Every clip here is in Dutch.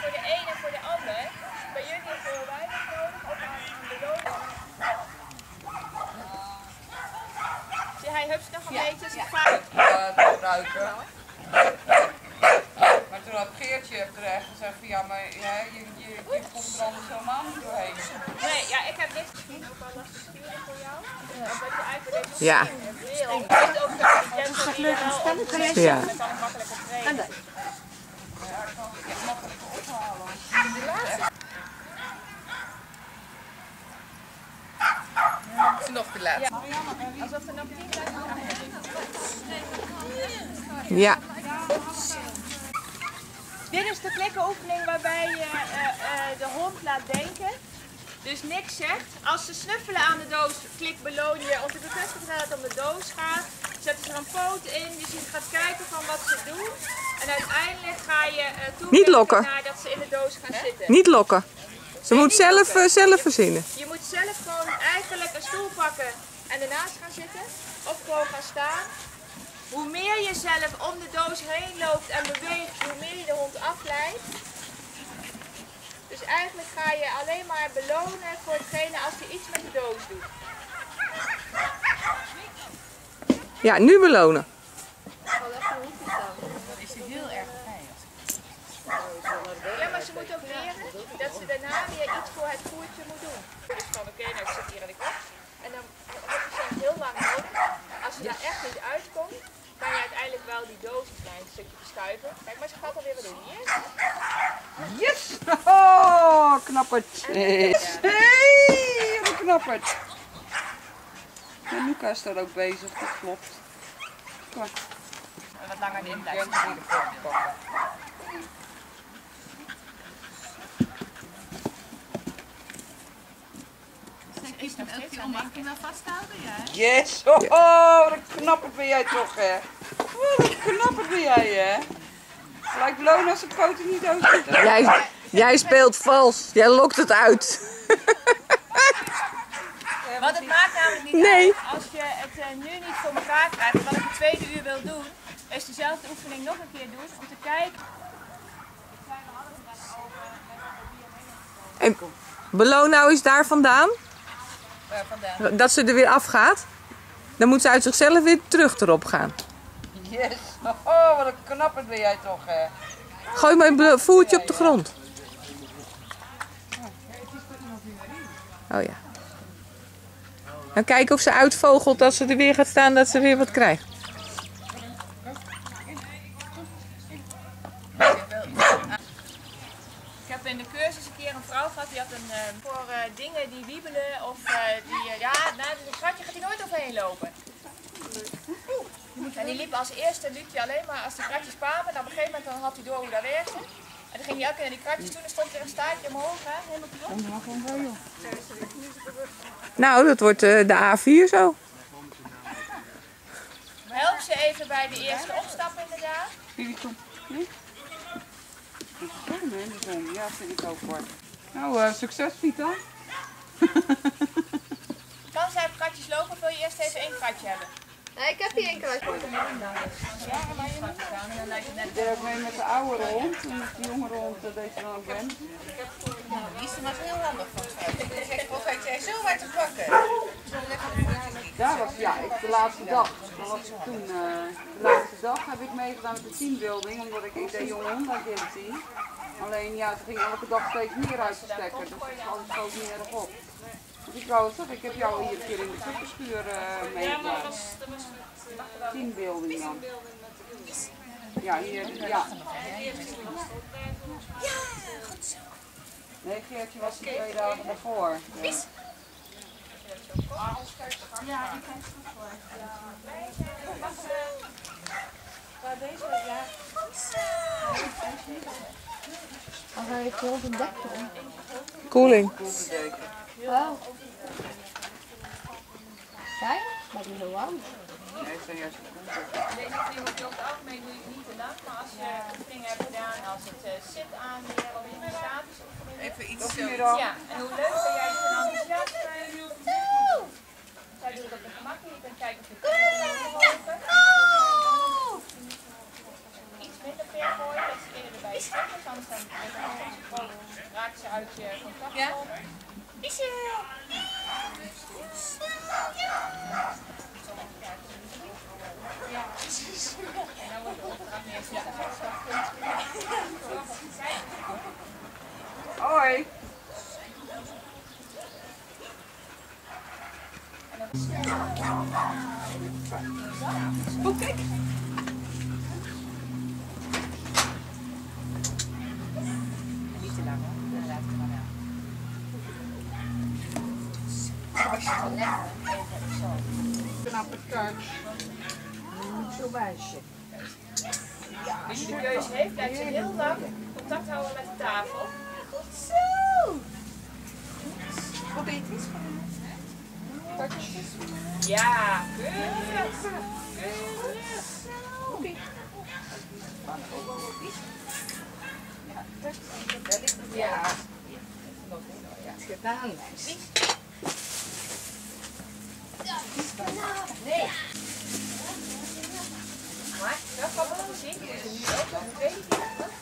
voor de een en voor de ander. Bij jullie is heel weinig nodig, ook aan, aan de lonen. Zie hij hups nog een beetje, ik vaak eh, gebruiken. Maar toen had Geertje terecht gezegd van ja, maar ja, je, je, je komt er anders helemaal niet doorheen. Nee, ja, ik heb dit misschien ook wel lastig spieren voor jou. Omdat je eigenlijk deze Ja. Ik weet ook dat je hebt dat hier wel op Ja. dan kan ik makkelijker trainen. Dat Alsof er nog. Ja. Dit is de klikkenoefening waarbij je eh, eh, de hond laat denken. Dus niks zegt. Als ze snuffelen aan de doos, klik beloon je. Om te bevestigen dat het om de doos gaat, zetten ze er een poot in. Dus je gaat kijken van wat ze doen. En uiteindelijk ga je uh, Niet lokken. naar dat ze in de doos gaan zitten. Niet lokken. Ze moet zelf, eh, zelf verzinnen. Je moet zelf gewoon eigenlijk een stoel pakken en ernaast gaan zitten. Of gewoon gaan staan. Hoe meer je zelf om de doos heen loopt en beweegt, hoe meer je de hond afleidt. Dus eigenlijk ga je alleen maar belonen voor hetgene als hij iets met de doos doet. Ja, nu belonen. Ja, maar ze moet ook leren dat ze daarna weer iets voor het voertje moet doen. Dus van oké, nou ik zit hier in de kast. En dan heb je soms heel lang nodig. Als ze daar echt niet uitkomt, kan je uiteindelijk wel die doos een klein stukje verschuiven. Kijk, maar ze gaat alweer wat doen. Hier. Yes! Oh, knappert. Hey, wat een knappert. En Luca is daar ook bezig, dat klopt. Kom maar. Wat langer in blijven. Is het elke keer om Anke wel vasthouden? Ja, hè? Yes! Oh, oh, wat een knappert ben jij toch, hè? Wat een knappert ben jij, hè? Gelijk belonen als de poten niet dood zitten. Jij, jij speelt vals. Jij lokt het uit. Want het maakt namelijk niet Nee. uit als je het eh, nu niet voor elkaar krijgt. Wat ik de tweede uur wil doen, is dezelfde oefening nog een keer doen om te kijken. En beloon nou eens daar vandaan. Vandaan. Dat ze er weer afgaat. Dan moet ze uit zichzelf weer terug erop gaan. Yes! Oh, wat een knappert ben jij toch, hè? Gooi mijn voertje op de grond. Oh ja. Dan kijken of ze uitvogelt als ze er weer gaat staan dat ze weer wat krijgt. Ik heb in de cursus een keer een vrouw gehad die had een, eh, voor eh, dingen die wiebelen of eh, die, eh, ja, nou, een kratje gaat hij nooit overheen lopen. En die liep als eerste liep hij alleen maar als de kratjes kwamen. En op een gegeven moment dan had hij door hoe dat werkte. En dan ging hij elke keer naar die kratjes toe en dan stond er een staartje omhoog, hè, helemaal kapot. Nou, dat wordt eh, de A4 zo. Help ze even bij de eerste opstap inderdaad. Jullie kom. Nee? Ja, vind ik ook hoor. Nou, eh, succes, Pieter. Kan zij op kratjes lopen of wil je eerst even één kratje hebben? Nee, ik heb hier één kruis. Ik deed ook mee met de oudere hond. En met de jongere hond eh, deed ze dan ook ben. Die is was heel handig van. Ik zeg, of hij zei zo maar te pakken. Daar was, ja, ik, de laatste dag. Dan was toen, eh, de laatste dag heb ik meegedaan met de teambuilding. Omdat ik, ik deed jonge hond agility. Alleen ja, ze ging elke dag steeds meer uit de stekker. Dus dat valt ook niet erg op. Ik wou zeggen, ik heb jou hier een keer in de kuppenschuur uh, meegedaan. Teambuilding dan. Ja, hier, ja. Nee, Geertje was er twee dagen daarvoor. Ja. Als hij heeft heel veel dek om. Koeling. Wauw. Kijk, dat is heel oud. Nee, ik ben juist Deze over het algemeen doe je het niet te lang, maar als je oefening hebt gedaan als het uh, zit aanleren of in de statische oefening. Even iets zo. Ja, en hoe leuk ben jij dus en enthousiast bent. Zij doet het op de gemak en je kunt kijken of je het kan helpen. Iets minder ver gooien, dat ze eerder erbij zitten. afstand van met de hand raak ze uit je contact. Ja? Michel! Ja, precies. En dan wordt de opdracht neergezet. Hoi. Niet te lang hoor. Laat ik maar. Knappe kaart. Zo meisje. Als je de keuze heeft, blijf je heel lang contact houden met de tafel. Goed zo! Probeer het eens. Ja, keurig. Keurig. Ja. Gedaan. Nee. Maar, dat kan wel zien. Een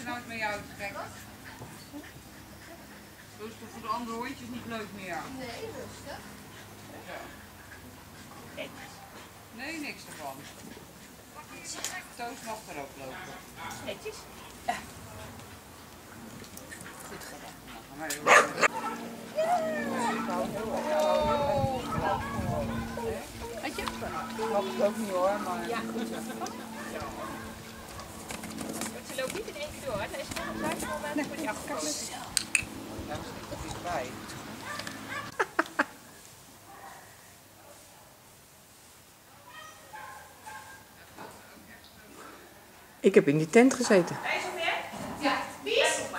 Ja. Nou eens mee uit, gek. Dat is toch voor de andere hondjes niet leuk meer? Nee, rustig. Nee, niks ervan. Toos mag er ook lopen. Netjes. Goed gedaan. Nou, gaan wij ook. Had je? Mag het ook niet hoor, maar... Ja, goed Ik heb in die tent gezeten. Ja, wie is het?